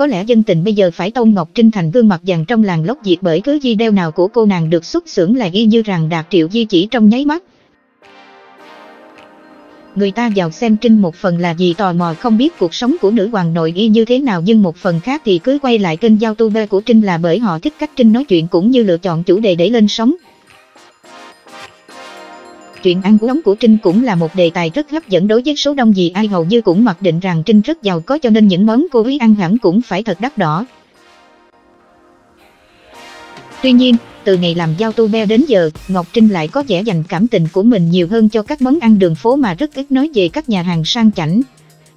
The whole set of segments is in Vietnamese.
Có lẽ dân tình bây giờ phải tôn Ngọc Trinh thành gương mặt vàng trong làng lốc diệt bởi cứ di đeo nào của cô nàng được xuất xưởng là y như rằng đạt triệu di chỉ trong nháy mắt. Người ta vào xem Trinh một phần là vì tò mò không biết cuộc sống của nữ hoàng nội y như thế nào nhưng một phần khác thì cứ quay lại kênh giao tu của Trinh là bởi họ thích cách Trinh nói chuyện cũng như lựa chọn chủ đề để lên sóng. Chuyện ăn uống của Trinh cũng là một đề tài rất hấp dẫn đối với số đông gì ai hầu như cũng mặc định rằng Trinh rất giàu có cho nên những món cô ấy ăn hẳn cũng phải thật đắt đỏ. Tuy nhiên, từ ngày làm giao tu be đến giờ, Ngọc Trinh lại có vẻ dành cảm tình của mình nhiều hơn cho các món ăn đường phố mà rất ít nói về các nhà hàng sang chảnh.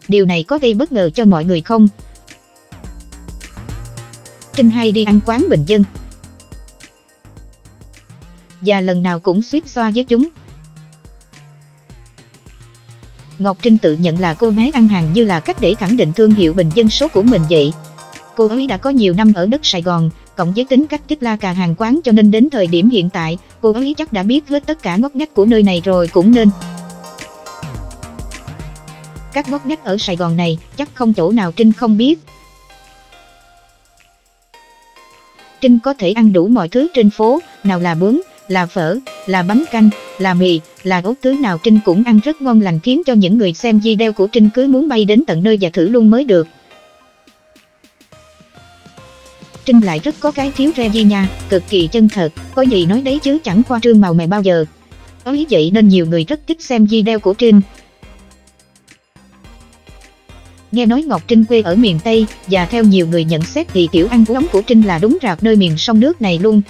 Điều này có gây bất ngờ cho mọi người không? Trinh hay đi ăn quán bình dân. Và lần nào cũng suýt xoa với chúng. Ngọc Trinh tự nhận là cô bé ăn hàng như là cách để khẳng định thương hiệu bình dân số của mình vậy. Cô ấy đã có nhiều năm ở đất Sài Gòn, cộng với tính cách thích la cà hàng quán cho nên đến thời điểm hiện tại, cô ấy chắc đã biết hết tất cả ngóc ngách của nơi này rồi cũng nên. Các ngóc ngách ở Sài Gòn này chắc không chỗ nào Trinh không biết. Trinh có thể ăn đủ mọi thứ trên phố, nào là bướng, là phở, là bánh canh, là mì, là ốc thứ nào Trinh cũng ăn rất ngon lành khiến cho những người xem video của Trinh cứ muốn bay đến tận nơi và thử luôn mới được. Trinh lại rất có cái thiếu re di nha, cực kỳ chân thật, có gì nói đấy chứ chẳng khoa trương màu mè bao giờ. Có ý vậy nên nhiều người rất thích xem video của Trinh. Nghe nói Ngọc Trinh quê ở miền Tây, và theo nhiều người nhận xét thì kiểu ăn uống của Trinh là đúng rạc nơi miền sông nước này luôn.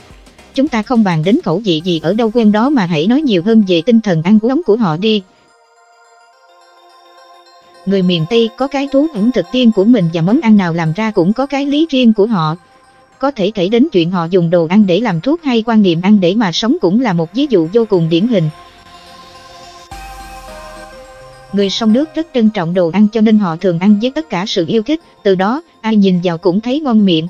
Chúng ta không bàn đến khẩu vị gì ở đâu quen đó mà hãy nói nhiều hơn về tinh thần ăn uống của họ đi. Người miền Tây có cái thú ẩm thực tiên của mình và món ăn nào làm ra cũng có cái lý riêng của họ. Có thể kể đến chuyện họ dùng đồ ăn để làm thuốc hay quan niệm ăn để mà sống cũng là một ví dụ vô cùng điển hình. Người sông nước rất trân trọng đồ ăn cho nên họ thường ăn với tất cả sự yêu thích, từ đó ai nhìn vào cũng thấy ngon miệng.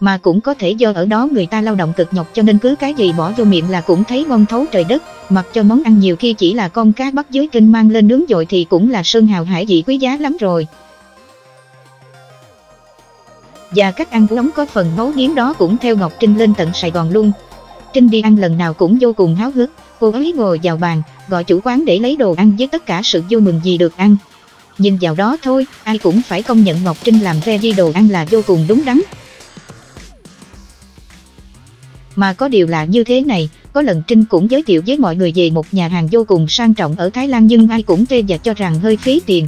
Mà cũng có thể do ở đó người ta lao động cực nhọc cho nên cứ cái gì bỏ vô miệng là cũng thấy ngon thấu trời đất, mặc cho món ăn nhiều khi chỉ là con cá bắt dưới kênh mang lên nướng dội thì cũng là sơn hào hải vị quý giá lắm rồi. Và cách ăn uống có phần nấu nghiến đó cũng theo Ngọc Trinh lên tận Sài Gòn luôn. Trinh đi ăn lần nào cũng vô cùng háo hức, cô ấy ngồi vào bàn, gọi chủ quán để lấy đồ ăn với tất cả sự vui mừng gì được ăn. Nhìn vào đó thôi, ai cũng phải công nhận Ngọc Trinh làm re di đồ ăn là vô cùng đúng đắn. Mà có điều là như thế này, có lần Trinh cũng giới thiệu với mọi người về một nhà hàng vô cùng sang trọng ở Thái Lan nhưng ai cũng phê và cho rằng hơi phí tiền.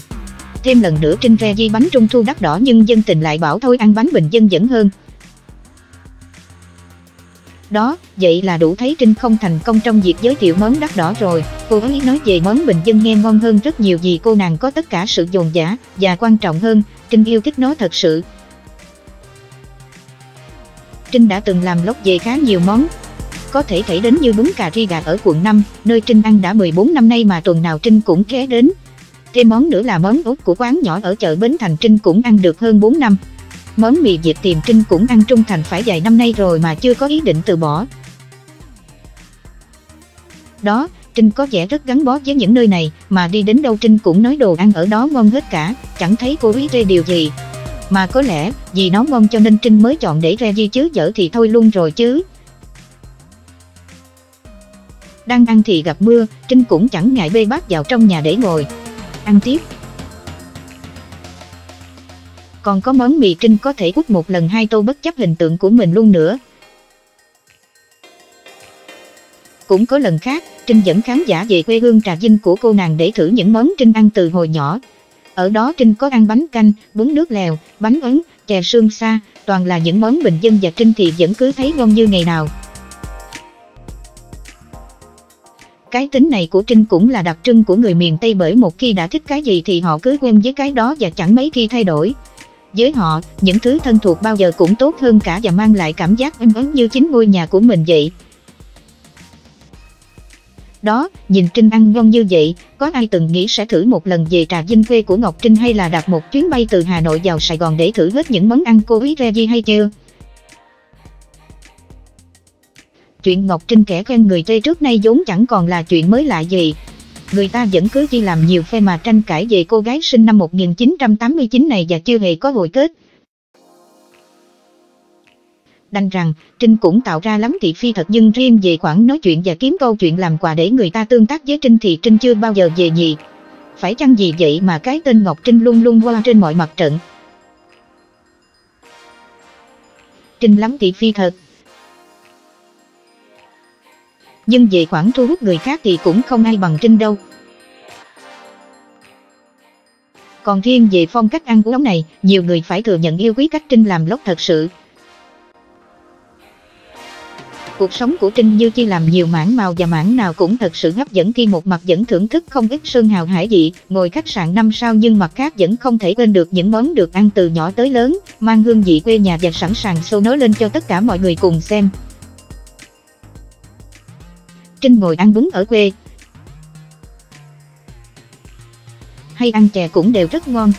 Thêm lần nữa Trinh ve di bánh trung thu đắt đỏ nhưng dân tình lại bảo thôi ăn bánh bình dân vẫn hơn. Đó, vậy là đủ thấy Trinh không thành công trong việc giới thiệu món đắt đỏ rồi. Cô ấy nói về món bình dân nghe ngon hơn rất nhiều vì cô nàng có tất cả sự dồn dã và quan trọng hơn, Trinh yêu thích nó thật sự. Trinh đã từng làm lốc về khá nhiều món. Có thể thấy đến như bún cà ri gà ở quận 5, nơi Trinh ăn đã 14 năm nay mà tuần nào Trinh cũng ghé đến. Thêm món nữa là món út của quán nhỏ ở chợ Bến Thành Trinh cũng ăn được hơn 4 năm. Món mì Việt tiềm Trinh cũng ăn trung thành phải vài năm nay rồi mà chưa có ý định từ bỏ. Đó, Trinh có vẻ rất gắn bó với những nơi này, mà đi đến đâu Trinh cũng nói đồ ăn ở đó ngon hết cả, chẳng thấy cô ý rê điều gì. Mà có lẽ, vì nó ngon cho nên Trinh mới chọn để re di chứ dở thì thôi luôn rồi chứ. Đang ăn thì gặp mưa, Trinh cũng chẳng ngại bê bát vào trong nhà để ngồi. Ăn tiếp. Còn có món mì Trinh có thể quất một lần hai tô bất chấp hình tượng của mình luôn nữa. Cũng có lần khác, Trinh dẫn khán giả về quê hương Trà Vinh của cô nàng để thử những món Trinh ăn từ hồi nhỏ. Ở đó Trinh có ăn bánh canh, bún nước lèo, bánh ấn, chè sương sa, toàn là những món bình dân và Trinh thì vẫn cứ thấy ngon như ngày nào. Cái tính này của Trinh cũng là đặc trưng của người miền Tây bởi một khi đã thích cái gì thì họ cứ quen với cái đó và chẳng mấy khi thay đổi. Với họ, những thứ thân thuộc bao giờ cũng tốt hơn cả và mang lại cảm giác êm ấm như chính ngôi nhà của mình vậy. Đó, nhìn Trinh ăn ngon như vậy, có ai từng nghĩ sẽ thử một lần về Trà Vinh quê của Ngọc Trinh hay là đặt một chuyến bay từ Hà Nội vào Sài Gòn để thử hết những món ăn cô ý Regi hay chưa? Chuyện Ngọc Trinh kẻ khen người Tây trước nay vốn chẳng còn là chuyện mới lạ gì. Người ta vẫn cứ đi làm nhiều phe mà tranh cãi về cô gái sinh năm 1989 này và chưa hề có hồi kết. Đành rằng, Trinh cũng tạo ra lắm thị phi thật nhưng riêng về khoản nói chuyện và kiếm câu chuyện làm quà để người ta tương tác với Trinh thì Trinh chưa bao giờ về nhị. Phải chăng gì vậy mà cái tên Ngọc Trinh luôn luôn qua trên mọi mặt trận. Trinh lắm thị phi thật. Nhưng về khoản thu hút người khác thì cũng không ai bằng Trinh đâu. Còn riêng về phong cách ăn uống này, nhiều người phải thừa nhận yêu quý cách Trinh làm lốc thật sự. Cuộc sống của Trinh Như Chi làm nhiều mảng màu và mảng nào cũng thật sự hấp dẫn khi một mặt vẫn thưởng thức không ít sơn hào hải vị, ngồi khách sạn năm sao nhưng mặt khác vẫn không thể quên được những món được ăn từ nhỏ tới lớn, mang hương vị quê nhà và sẵn sàng show nó lên cho tất cả mọi người cùng xem. Trinh ngồi ăn bún ở quê. Hay ăn chè cũng đều rất ngon.